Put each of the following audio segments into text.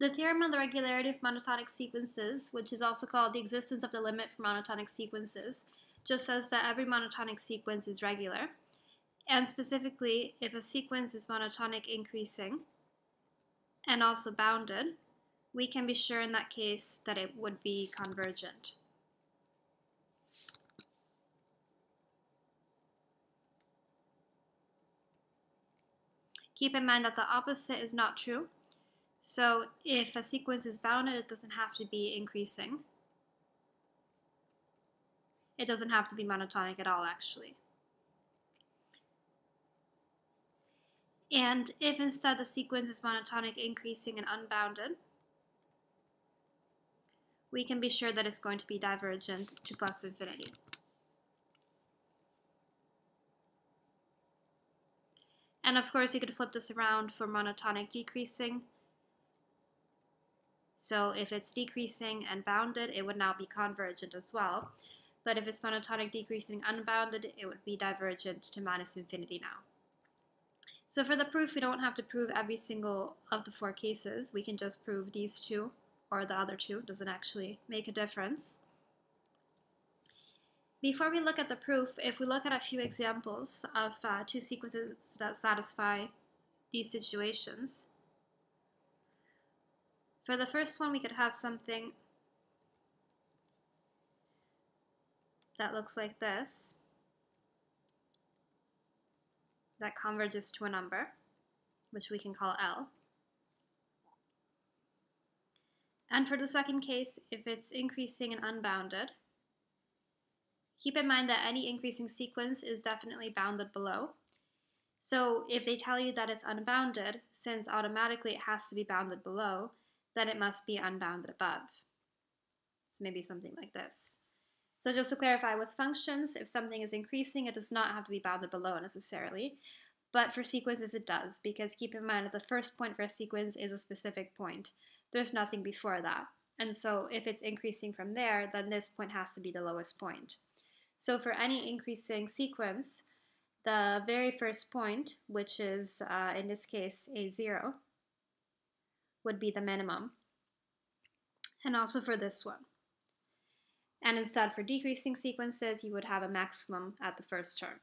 The theorem on the regularity of monotonic sequences, which is also called the existence of the limit for monotonic sequences, just says that every monotonic sequence is regular. And specifically, if a sequence is monotonic increasing and also bounded, we can be sure in that case that it would be convergent. Keep in mind that the opposite is not true. So if a sequence is bounded, it doesn't have to be increasing. It doesn't have to be monotonic at all, actually. And if instead the sequence is monotonic, increasing, and unbounded, we can be sure that it's going to be divergent to plus infinity. And of course, you could flip this around for monotonic decreasing. So if it's decreasing and bounded, it would now be convergent as well. But if it's monotonic decreasing unbounded, it would be divergent to minus infinity now. So for the proof, we don't have to prove every single of the four cases. We can just prove these two or the other two. It doesn't actually make a difference. Before we look at the proof, if we look at a few examples of uh, two sequences that satisfy these situations, for the first one, we could have something that looks like this, that converges to a number, which we can call L. And for the second case, if it's increasing and unbounded, Keep in mind that any increasing sequence is definitely bounded below. So if they tell you that it's unbounded, since automatically it has to be bounded below, then it must be unbounded above. So maybe something like this. So just to clarify, with functions, if something is increasing, it does not have to be bounded below necessarily. But for sequences, it does, because keep in mind that the first point for a sequence is a specific point. There's nothing before that. And so if it's increasing from there, then this point has to be the lowest point. So for any increasing sequence, the very first point, which is uh, in this case a0, would be the minimum. And also for this one. And instead for decreasing sequences, you would have a maximum at the first term.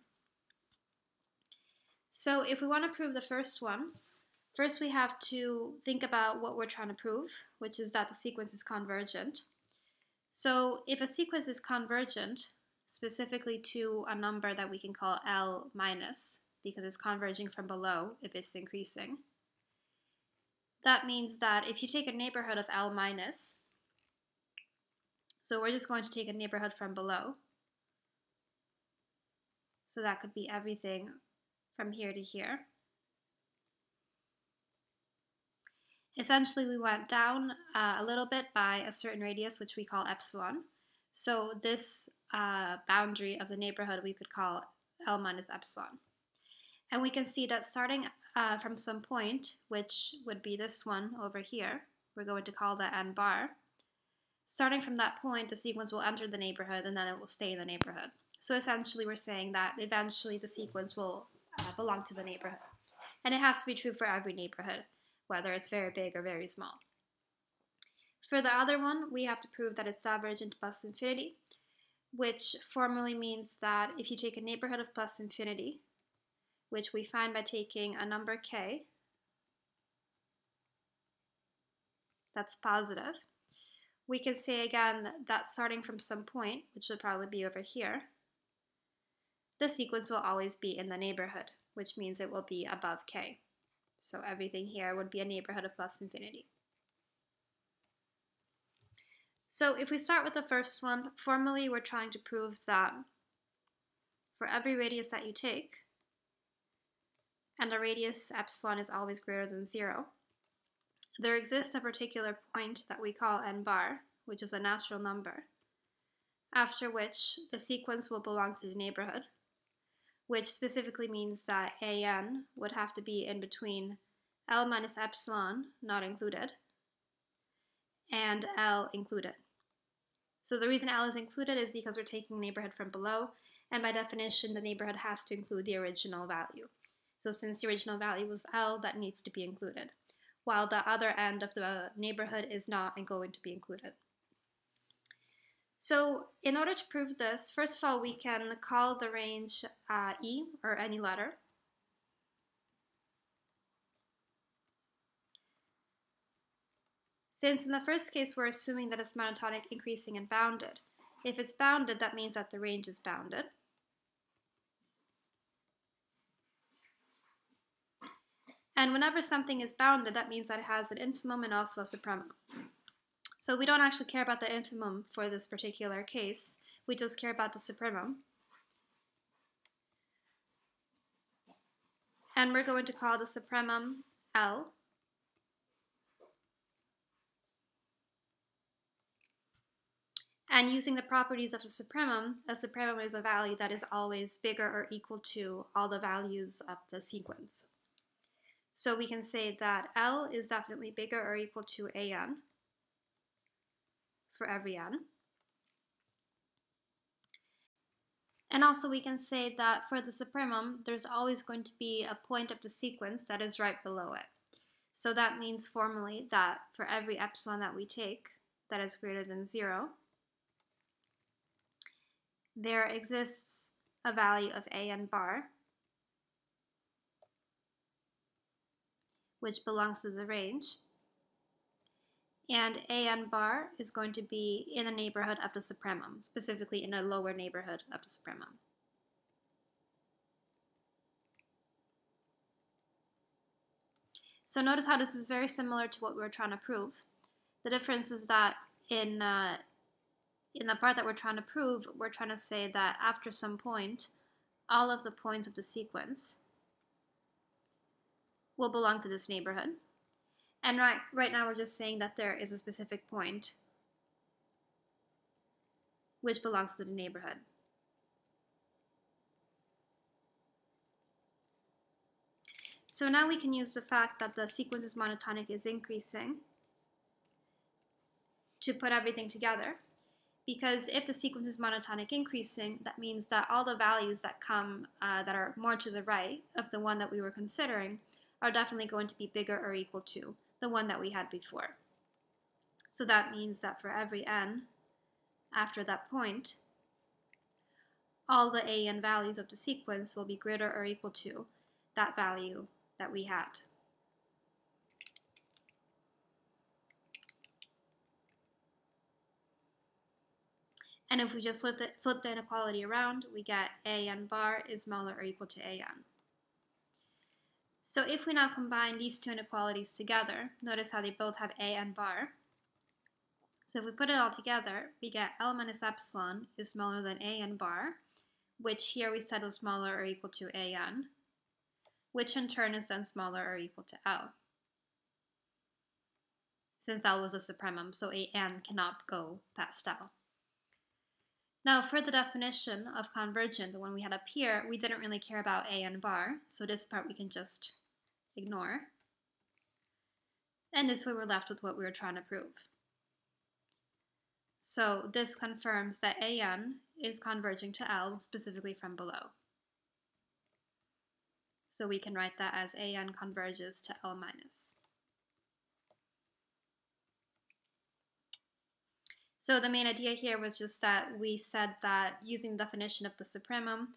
So if we want to prove the first one, first we have to think about what we're trying to prove, which is that the sequence is convergent. So if a sequence is convergent, specifically to a number that we can call L minus because it's converging from below if it's increasing. That means that if you take a neighborhood of L minus, so we're just going to take a neighborhood from below. So that could be everything from here to here. Essentially, we went down uh, a little bit by a certain radius, which we call epsilon. So this uh, boundary of the neighborhood we could call L minus epsilon. And we can see that starting uh, from some point, which would be this one over here, we're going to call that n bar. Starting from that point, the sequence will enter the neighborhood and then it will stay in the neighborhood. So essentially we're saying that eventually the sequence will uh, belong to the neighborhood. And it has to be true for every neighborhood, whether it's very big or very small. For the other one, we have to prove that it's divergent plus infinity, which formally means that if you take a neighborhood of plus infinity, which we find by taking a number k, that's positive, we can say again that starting from some point, which would probably be over here, the sequence will always be in the neighborhood, which means it will be above k. So everything here would be a neighborhood of plus infinity. So if we start with the first one, formally we're trying to prove that for every radius that you take, and the radius epsilon is always greater than zero, there exists a particular point that we call n bar, which is a natural number, after which the sequence will belong to the neighborhood, which specifically means that an would have to be in between L minus epsilon, not included, and L included. So the reason L is included is because we're taking neighborhood from below, and by definition, the neighborhood has to include the original value. So since the original value was L, that needs to be included. while the other end of the neighborhood is not and going to be included. So in order to prove this, first of all, we can call the range uh, E, or any letter. Since in the first case, we're assuming that it's monotonic, increasing, and bounded. If it's bounded, that means that the range is bounded. And whenever something is bounded, that means that it has an infimum and also a supremum. So we don't actually care about the infimum for this particular case. We just care about the supremum. And we're going to call the supremum L. And using the properties of a supremum, a supremum is a value that is always bigger or equal to all the values of the sequence. So we can say that L is definitely bigger or equal to AN for every n. And also we can say that for the supremum, there's always going to be a point of the sequence that is right below it. So that means formally that for every epsilon that we take that is greater than zero, there exists a value of an bar, which belongs to the range, and an bar is going to be in the neighborhood of the supremum, specifically in a lower neighborhood of the supremum. So notice how this is very similar to what we were trying to prove. The difference is that in, uh, in the part that we're trying to prove, we're trying to say that after some point, all of the points of the sequence will belong to this neighborhood. And right, right now we're just saying that there is a specific point which belongs to the neighborhood. So now we can use the fact that the sequence is monotonic is increasing to put everything together. Because if the sequence is monotonic increasing, that means that all the values that come uh, that are more to the right of the one that we were considering are definitely going to be bigger or equal to the one that we had before. So that means that for every n after that point, all the an values of the sequence will be greater or equal to that value that we had. And if we just flip the, flip the inequality around, we get an bar is smaller or equal to an. So if we now combine these two inequalities together, notice how they both have a and bar. So if we put it all together, we get L minus epsilon is smaller than a n bar, which here we said was smaller or equal to a n, which in turn is then smaller or equal to L. Since L was a supremum, so a n cannot go past L. Now for the definition of convergent, the one we had up here, we didn't really care about a n bar, so this part we can just ignore. And this way we're left with what we were trying to prove. So this confirms that AN is converging to L, specifically from below. So we can write that as AN converges to L minus. So the main idea here was just that we said that using the definition of the supremum,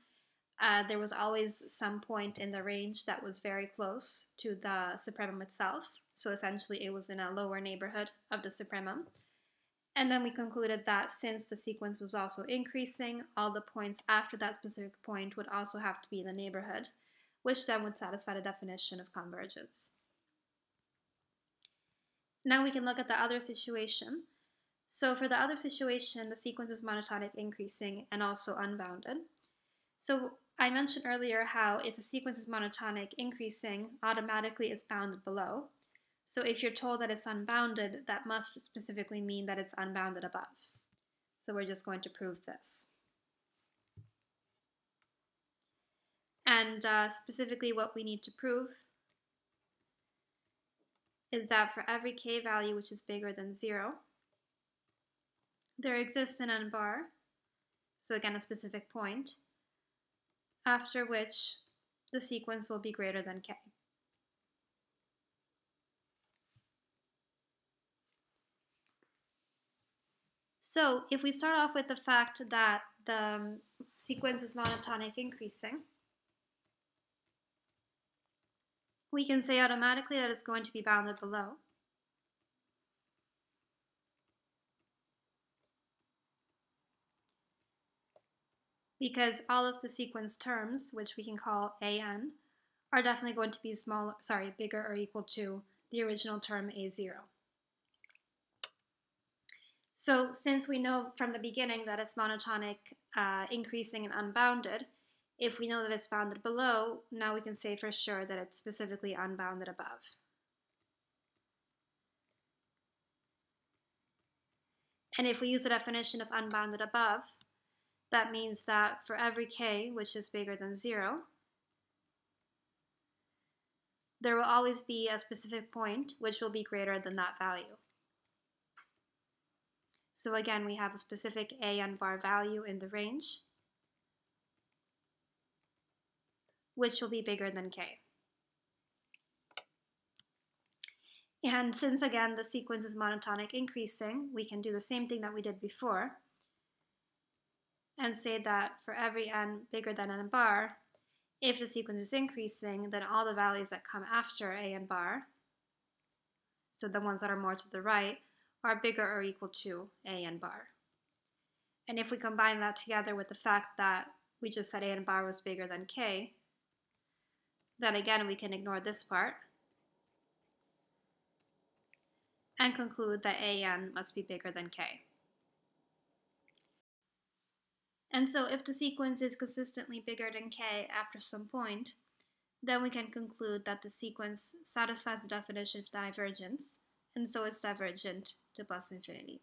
uh, there was always some point in the range that was very close to the supremum itself. So essentially, it was in a lower neighborhood of the supremum. And then we concluded that since the sequence was also increasing, all the points after that specific point would also have to be in the neighborhood, which then would satisfy the definition of convergence. Now we can look at the other situation. So for the other situation, the sequence is monotonic increasing and also unbounded. So I mentioned earlier how if a sequence is monotonic, increasing automatically is bounded below. So if you're told that it's unbounded, that must specifically mean that it's unbounded above. So we're just going to prove this. And uh, specifically what we need to prove is that for every k value which is bigger than 0, there exists an n bar, so again a specific point, after which the sequence will be greater than k. So if we start off with the fact that the um, sequence is monotonic increasing, we can say automatically that it's going to be bounded below. Because all of the sequence terms, which we can call an, are definitely going to be smaller, sorry, bigger or equal to the original term a0. So since we know from the beginning that it's monotonic, uh, increasing and unbounded, if we know that it's bounded below, now we can say for sure that it's specifically unbounded above. And if we use the definition of unbounded above, that means that for every k which is bigger than 0, there will always be a specific point which will be greater than that value. So again, we have a specific an bar value in the range, which will be bigger than k. And since again the sequence is monotonic increasing, we can do the same thing that we did before and say that for every n bigger than n bar, if the sequence is increasing, then all the values that come after a n bar, so the ones that are more to the right, are bigger or equal to a n bar. And if we combine that together with the fact that we just said a n bar was bigger than k, then again we can ignore this part and conclude that an must be bigger than k. And so if the sequence is consistently bigger than k after some point, then we can conclude that the sequence satisfies the definition of divergence, and so is divergent to plus infinity.